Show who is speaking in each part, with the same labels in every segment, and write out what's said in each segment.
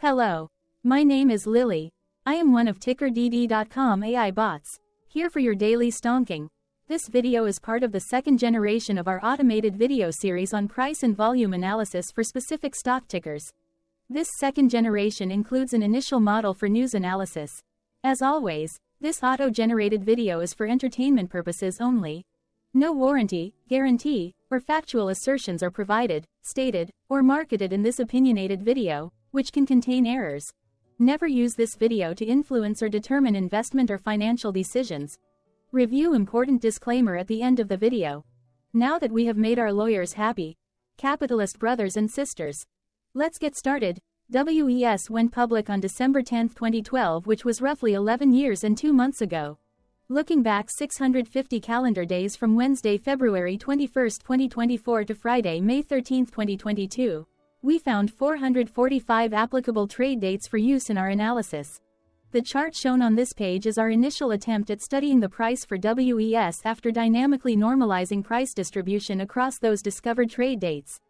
Speaker 1: Hello. My name is Lily. I am one of TickerDD.com AI bots, here for your daily stonking. This video is part of the second generation of our automated video series on price and volume analysis for specific stock tickers. This second generation includes an initial model for news analysis. As always, this auto-generated video is for entertainment purposes only. No warranty, guarantee, or factual assertions are provided, stated, or marketed in this opinionated video, which can contain errors. Never use this video to influence or determine investment or financial decisions. Review important disclaimer at the end of the video. Now that we have made our lawyers happy, capitalist brothers and sisters, let's get started. WES went public on December 10, 2012 which was roughly 11 years and 2 months ago. Looking back 650 calendar days from Wednesday, February 21, 2024 to Friday, May 13, 2022, we found 445 applicable trade dates for use in our analysis. The chart shown on this page is our initial attempt at studying the price for WES after dynamically normalizing price distribution across those discovered trade dates.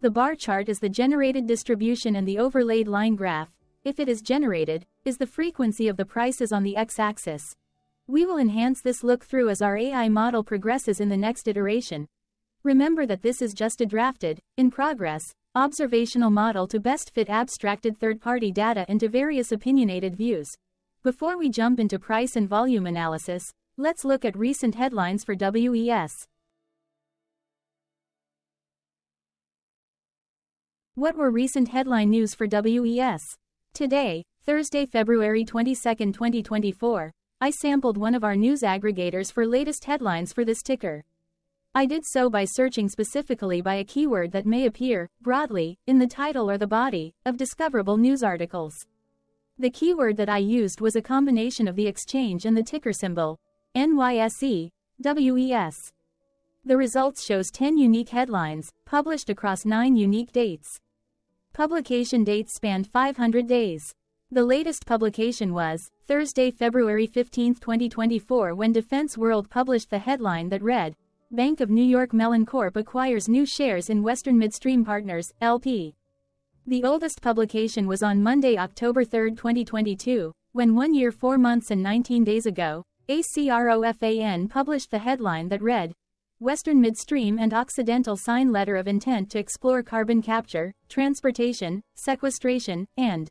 Speaker 1: The bar chart is the generated distribution and the overlaid line graph, if it is generated, is the frequency of the prices on the x-axis. We will enhance this look through as our AI model progresses in the next iteration. Remember that this is just a drafted, in progress, observational model to best fit abstracted third-party data into various opinionated views. Before we jump into price and volume analysis, let's look at recent headlines for WES. What were recent headline news for WES? Today, Thursday, February 22, 2024, I sampled one of our news aggregators for latest headlines for this ticker. I did so by searching specifically by a keyword that may appear, broadly, in the title or the body, of discoverable news articles. The keyword that I used was a combination of the exchange and the ticker symbol, NYSE, WES. The results shows 10 unique headlines, published across 9 unique dates. Publication dates spanned 500 days. The latest publication was, Thursday, February 15, 2024 when Defense World published the headline that read, Bank of New York Mellon Corp acquires new shares in Western Midstream Partners, LP. The oldest publication was on Monday, October 3, 2022, when one year, four months and 19 days ago, ACROFAN published the headline that read, Western Midstream and Occidental sign letter of intent to explore carbon capture, transportation, sequestration, and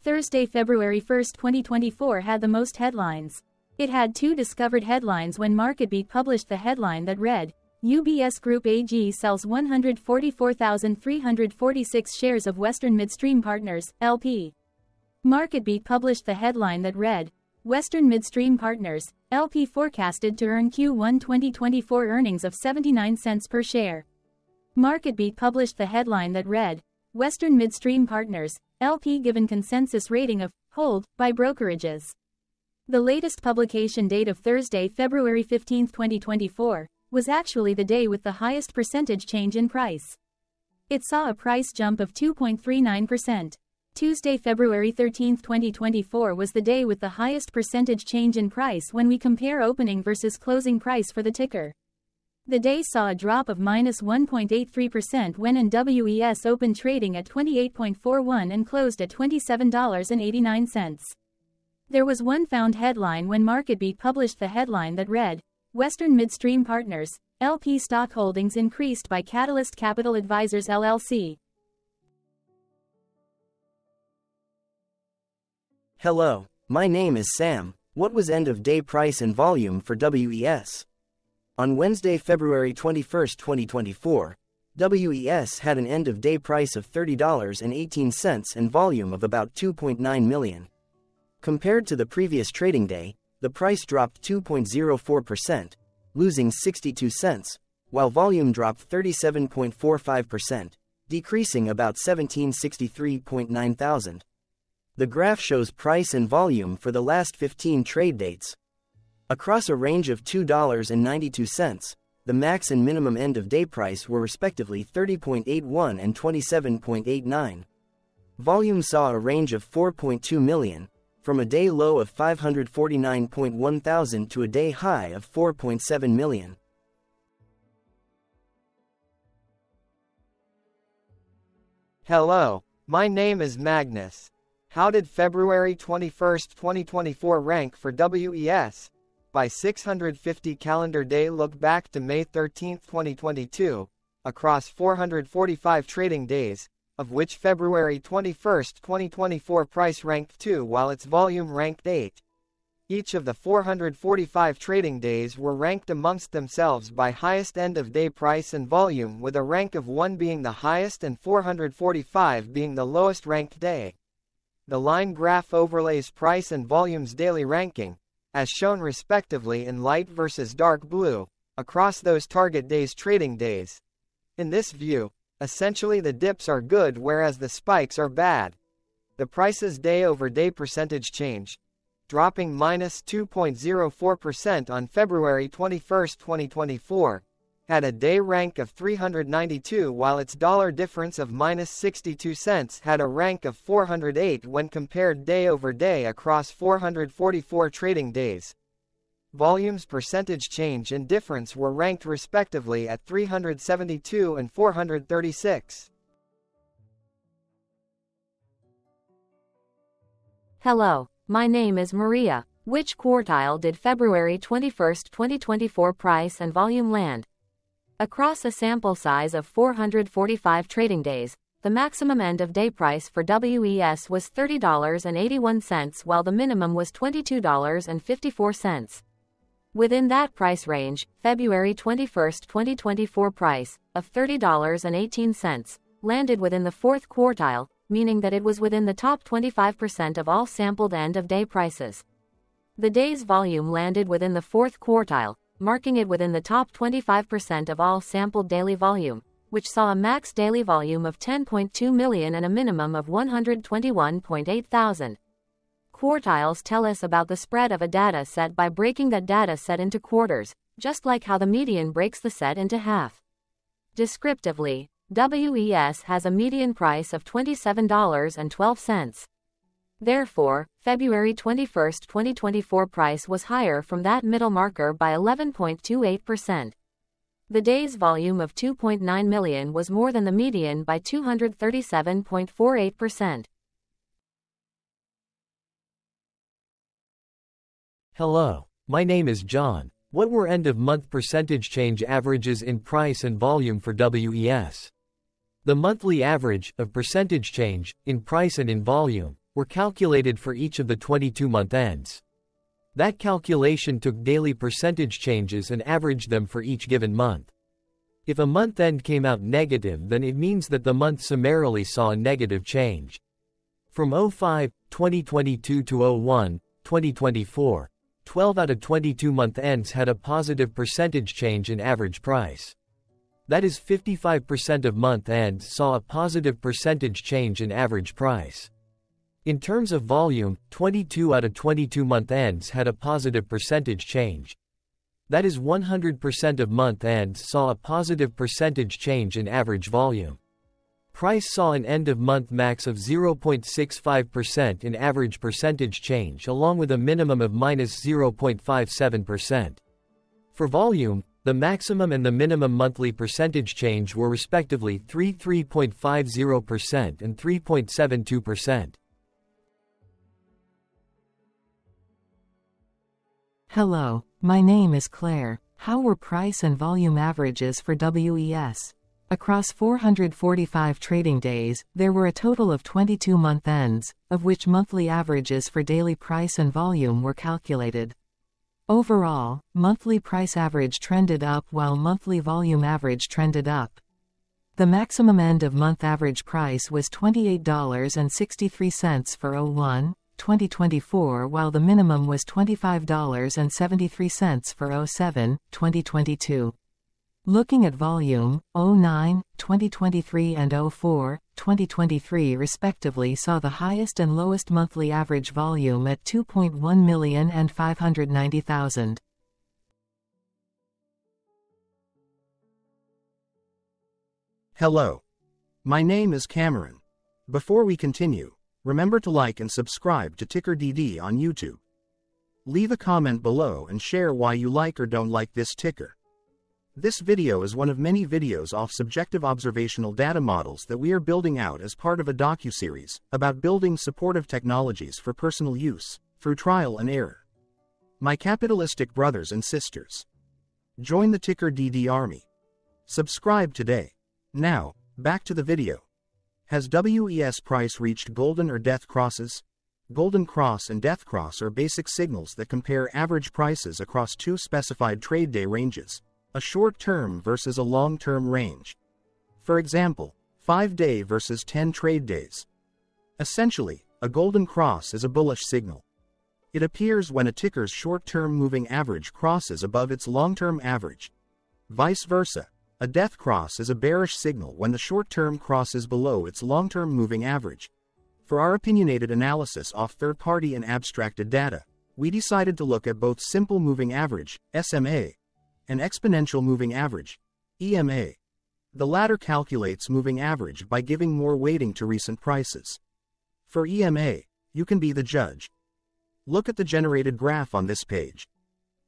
Speaker 1: Thursday, February 1, 2024 had the most headlines. It had two discovered headlines when MarketBeat published the headline that read, UBS Group AG sells 144,346 shares of Western Midstream Partners, LP. MarketBeat published the headline that read, Western Midstream Partners, LP forecasted to earn Q1 2024 earnings of 79 cents per share. MarketBeat published the headline that read, Western Midstream Partners, LP given consensus rating of hold by brokerages. The latest publication date of Thursday, February 15, 2024, was actually the day with the highest percentage change in price. It saw a price jump of 2.39%. Tuesday, February 13, 2024 was the day with the highest percentage change in price when we compare opening versus closing price for the ticker. The day saw a drop of minus 1.83% when WES opened trading at 28.41 and closed at $27.89. There was one found headline when MarketBeat published the headline that read, Western Midstream Partners, LP stock holdings increased by Catalyst Capital Advisors LLC.
Speaker 2: Hello, my name is Sam. What was end of day price and volume for WES? On Wednesday, February 21, 2024, WES had an end-of-day price of $30.18 and volume of about 2.9 million. Compared to the previous trading day, the price dropped 2.04%, losing 62 cents, while volume dropped 37.45%, decreasing about 1763.9 thousand. The graph shows price and volume for the last 15 trade dates, Across a range of $2.92, the max and minimum end of day price were respectively 30.81 and 27.89. Volume saw a range of 4.2 million, from a day low of 549.1 thousand to a day high of 4.7 million.
Speaker 3: Hello, My name is Magnus. How did February 21, 2024 rank for WES? By 650 calendar day look back to May 13, 2022, across 445 trading days, of which February 21, 2024 price ranked 2 while its volume ranked 8. Each of the 445 trading days were ranked amongst themselves by highest end of day price and volume with a rank of 1 being the highest and 445 being the lowest ranked day. The line graph overlays price and volume's daily ranking, as shown respectively in light versus dark blue, across those target days trading days. In this view, essentially the dips are good whereas the spikes are bad. The price's day over day percentage change, dropping minus 2.04% on February 21, 2024, had a day rank of 392 while its dollar difference of minus 62 cents had a rank of 408 when compared day over day across 444 trading days. Volumes percentage change and difference were ranked respectively at 372 and 436.
Speaker 4: Hello. My name is Maria. Which quartile did February 21, 2024 price and volume land? Across a sample size of 445 trading days, the maximum end of day price for WES was $30.81 while the minimum was $22.54. Within that price range, February 21, 2024 price of $30.18 landed within the fourth quartile, meaning that it was within the top 25% of all sampled end-of-day prices. The day's volume landed within the fourth quartile, marking it within the top 25% of all sampled daily volume, which saw a max daily volume of 10.2 million and a minimum of 121.8 thousand. Quartiles tell us about the spread of a data set by breaking that data set into quarters, just like how the median breaks the set into half. Descriptively, WES has a median price of $27.12. Therefore, February 21, 2024 price was higher from that middle marker by 11.28%. The day's volume of 2.9 million was more than the median by 237.48%.
Speaker 5: Hello, my name is John. What were end of month percentage change averages in price and volume for WES? The monthly average of percentage change in price and in volume were calculated for each of the 22 month ends. That calculation took daily percentage changes and averaged them for each given month. If a month end came out negative then it means that the month summarily saw a negative change. From 05, 2022 to 01, 2024, 12 out of 22 month ends had a positive percentage change in average price. That is 55% of month ends saw a positive percentage change in average price. In terms of volume, 22 out of 22 month ends had a positive percentage change. That is 100% of month ends saw a positive percentage change in average volume. Price saw an end of month max of 0.65% in average percentage change along with a minimum of minus 0.57%. For volume, the maximum and the minimum monthly percentage change were respectively 33.50% and 3.72%.
Speaker 6: Hello, my name is Claire. How were price and volume averages for WES? Across 445 trading days, there were a total of 22 month ends, of which monthly averages for daily price and volume were calculated. Overall, monthly price average trended up while monthly volume average trended up. The maximum end of month average price was $28.63 for 01, 2024 while the minimum was $25.73 for 07, 2022. Looking at volume, 09, 2023 and 04, 2023 respectively saw the highest and lowest monthly average volume at 2.1 million and 590,000.
Speaker 7: Hello. My name is Cameron. Before we continue, remember to like and subscribe to Ticker DD on YouTube. Leave a comment below and share why you like or don't like this ticker. This video is one of many videos off subjective observational data models that we are building out as part of a docu-series about building supportive technologies for personal use, through trial and error. My capitalistic brothers and sisters. Join the Ticker DD army. Subscribe today. Now, back to the video. Has WES price reached golden or death crosses? Golden cross and death cross are basic signals that compare average prices across two specified trade day ranges, a short term versus a long term range. For example, 5 day versus 10 trade days. Essentially, a golden cross is a bullish signal. It appears when a ticker's short term moving average crosses above its long term average. Vice versa, a death cross is a bearish signal when the short term crosses below its long term moving average. For our opinionated analysis off third-party and abstracted data, we decided to look at both simple moving average, SMA, and exponential moving average, EMA. The latter calculates moving average by giving more weighting to recent prices. For EMA, you can be the judge. Look at the generated graph on this page.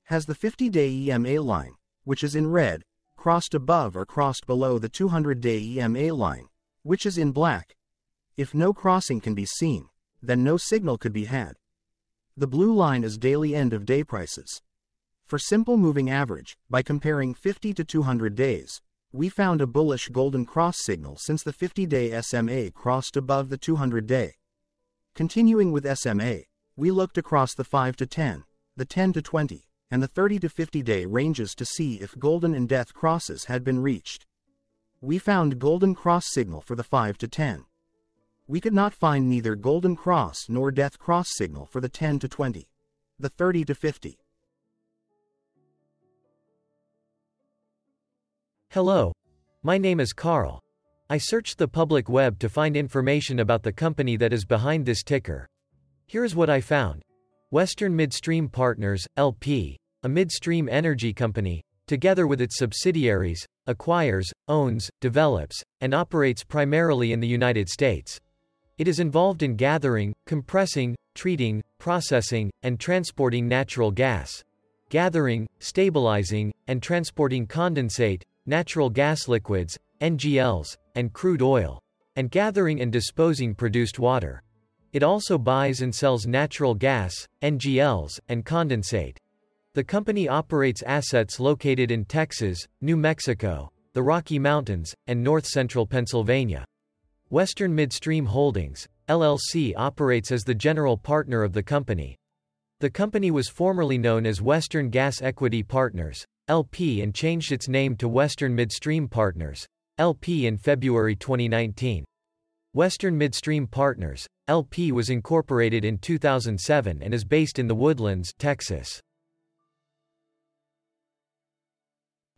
Speaker 7: Has the 50-day EMA line, which is in red, crossed above or crossed below the 200-day EMA line, which is in black, if no crossing can be seen, then no signal could be had. The blue line is daily end of day prices. For simple moving average, by comparing 50 to 200 days, we found a bullish golden cross signal since the 50-day SMA crossed above the 200-day. Continuing with SMA, we looked across the 5 to 10, the 10 to 20, and the 30 to 50 day ranges to see if golden and death crosses had been reached. We found golden cross signal for the 5 to 10, we could not find neither Golden Cross nor Death Cross signal for the 10 to 20. The 30 to 50.
Speaker 5: Hello. My name is Carl. I searched the public web to find information about the company that is behind this ticker. Here's what I found. Western Midstream Partners, LP, a midstream energy company, together with its subsidiaries, acquires, owns, develops, and operates primarily in the United States. It is involved in gathering, compressing, treating, processing, and transporting natural gas. Gathering, stabilizing, and transporting condensate, natural gas liquids, NGLs, and crude oil. And gathering and disposing produced water. It also buys and sells natural gas, NGLs, and condensate. The company operates assets located in Texas, New Mexico, the Rocky Mountains, and north central Pennsylvania. Western Midstream Holdings, LLC operates as the general partner of the company. The company was formerly known as Western Gas Equity Partners, LP and changed its name to Western Midstream Partners, LP in February 2019. Western Midstream Partners, LP was incorporated in 2007 and is based in the Woodlands, Texas.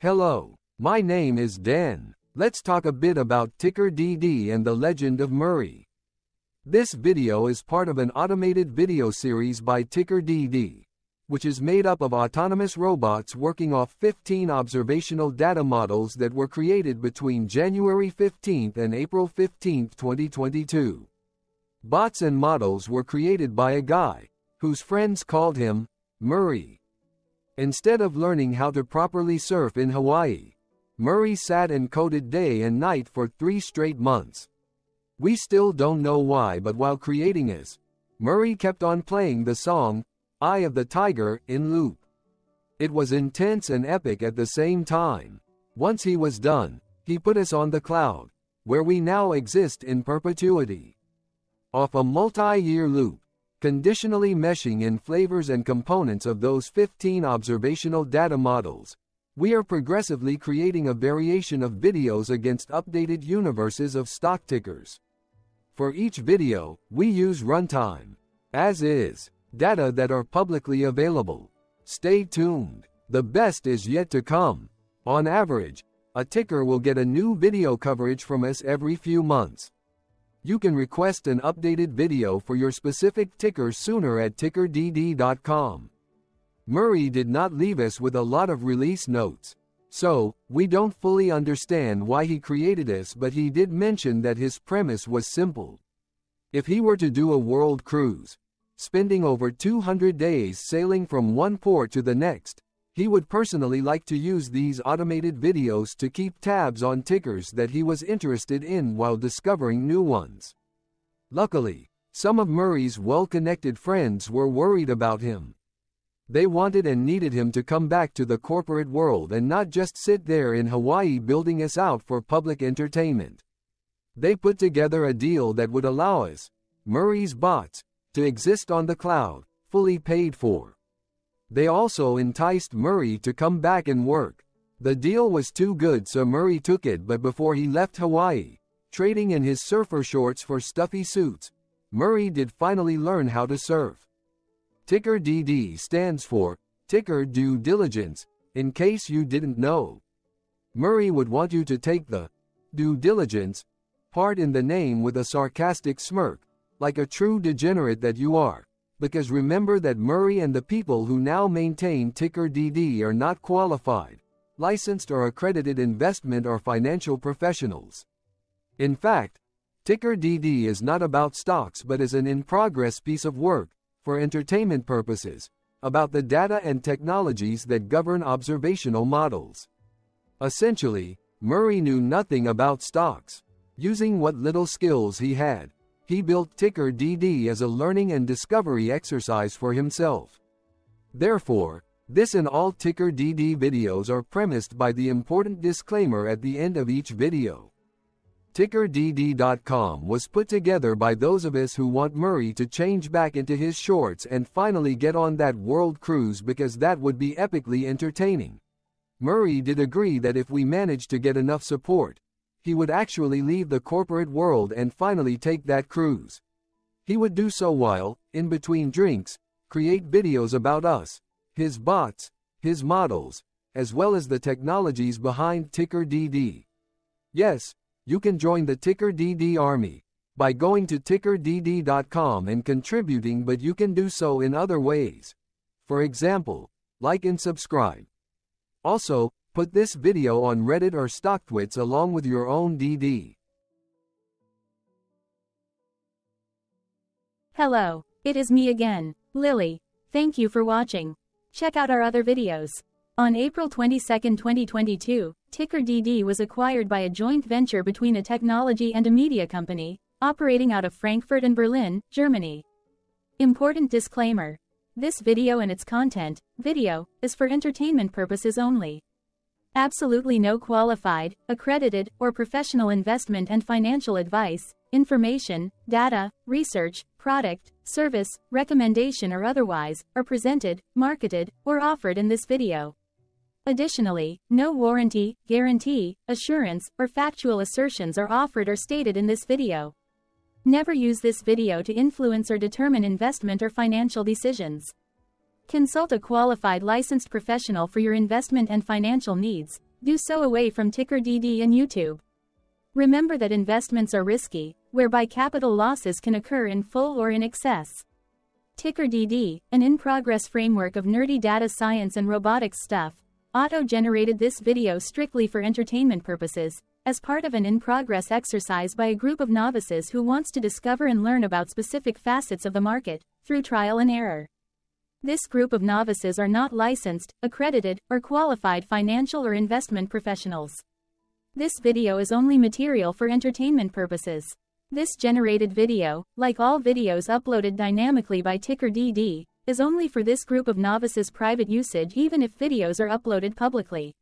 Speaker 8: Hello, my name is Dan. Let's talk a bit about Ticker DD and the Legend of Murray. This video is part of an automated video series by Ticker DD, which is made up of autonomous robots working off 15 observational data models that were created between January 15 and April 15, 2022. Bots and models were created by a guy, whose friends called him Murray. Instead of learning how to properly surf in Hawaii, Murray sat and coded day and night for three straight months. We still don't know why but while creating this, Murray kept on playing the song, Eye of the Tiger, in loop. It was intense and epic at the same time. Once he was done, he put us on the cloud, where we now exist in perpetuity. Off a multi-year loop, conditionally meshing in flavors and components of those 15 observational data models, we are progressively creating a variation of videos against updated universes of stock tickers. For each video, we use runtime, as is, data that are publicly available. Stay tuned. The best is yet to come. On average, a ticker will get a new video coverage from us every few months. You can request an updated video for your specific ticker sooner at tickerdd.com. Murray did not leave us with a lot of release notes. So, we don't fully understand why he created us but he did mention that his premise was simple. If he were to do a world cruise, spending over 200 days sailing from one port to the next, He would personally like to use these automated videos to keep tabs on tickers that he was interested in while discovering new ones. Luckily, some of Murray's well-connected friends were worried about him. They wanted and needed him to come back to the corporate world and not just sit there in Hawaii building us out for public entertainment. They put together a deal that would allow us, Murray's bots, to exist on the cloud, fully paid for. They also enticed Murray to come back and work. The deal was too good so Murray took it but before he left Hawaii, trading in his surfer shorts for stuffy suits, Murray did finally learn how to surf. Ticker DD stands for Ticker Due Diligence, in case you didn't know. Murray would want you to take the due diligence part in the name with a sarcastic smirk, like a true degenerate that you are. Because remember that Murray and the people who now maintain ticker DD are not qualified, licensed or accredited investment or financial professionals. In fact, Ticker DD is not about stocks but is an in-progress piece of work, for entertainment purposes, about the data and technologies that govern observational models. Essentially, Murray knew nothing about stocks. Using what little skills he had, he built Ticker DD as a learning and discovery exercise for himself. Therefore, this and all Ticker DD videos are premised by the important disclaimer at the end of each video. TickerDD.com was put together by those of us who want Murray to change back into his shorts and finally get on that world cruise because that would be epically entertaining. Murray did agree that if we managed to get enough support, he would actually leave the corporate world and finally take that cruise. He would do so while, in between drinks, create videos about us, his bots, his models, as well as the technologies behind Ticker DD. Yes, you can join the Ticker DD Army by going to tickerdd.com and contributing, but you can do so in other ways. For example, like and subscribe. Also, put this video on Reddit or StockTwits along with your own DD.
Speaker 1: Hello, it is me again, Lily. Thank you for watching. Check out our other videos. On April 22, 2022, Ticker DD was acquired by a joint venture between a technology and a media company, operating out of Frankfurt and Berlin, Germany. Important disclaimer. This video and its content, video, is for entertainment purposes only. Absolutely no qualified, accredited, or professional investment and financial advice, information, data, research, product, service, recommendation or otherwise, are presented, marketed, or offered in this video. Additionally, no warranty, guarantee, assurance, or factual assertions are offered or stated in this video. Never use this video to influence or determine investment or financial decisions. Consult a qualified licensed professional for your investment and financial needs. Do so away from Ticker DD and YouTube. Remember that investments are risky, whereby capital losses can occur in full or in excess. Ticker DD, an in-progress framework of nerdy data science and robotics stuff, auto-generated this video strictly for entertainment purposes, as part of an in-progress exercise by a group of novices who wants to discover and learn about specific facets of the market, through trial and error. This group of novices are not licensed, accredited, or qualified financial or investment professionals. This video is only material for entertainment purposes. This generated video, like all videos uploaded dynamically by TickerDD, is only for this group of novices private usage even if videos are uploaded publicly.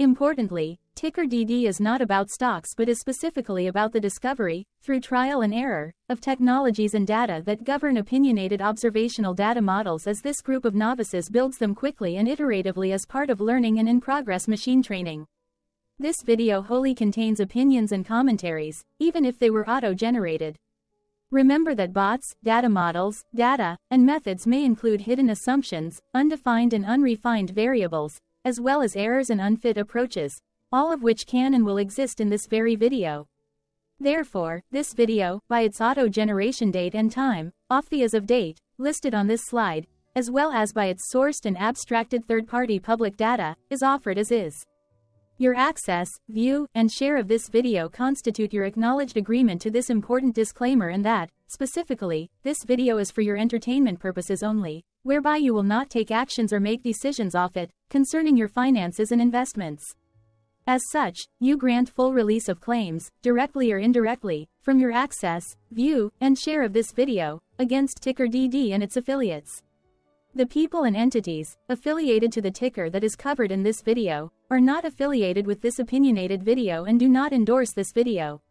Speaker 1: Importantly, Ticker DD is not about stocks but is specifically about the discovery, through trial and error, of technologies and data that govern opinionated observational data models as this group of novices builds them quickly and iteratively as part of learning and in-progress machine training. This video wholly contains opinions and commentaries, even if they were auto-generated. Remember that bots, data models, data, and methods may include hidden assumptions, undefined and unrefined variables, as well as errors and unfit approaches, all of which can and will exist in this very video. Therefore, this video, by its auto-generation date and time, off the as of date, listed on this slide, as well as by its sourced and abstracted third-party public data, is offered as is. Your access, view, and share of this video constitute your acknowledged agreement to this important disclaimer and that, specifically, this video is for your entertainment purposes only, whereby you will not take actions or make decisions off it, concerning your finances and investments. As such, you grant full release of claims, directly or indirectly, from your access, view, and share of this video, against ticker DD and its affiliates. The people and entities, affiliated to the ticker that is covered in this video, are not affiliated with this opinionated video and do not endorse this video.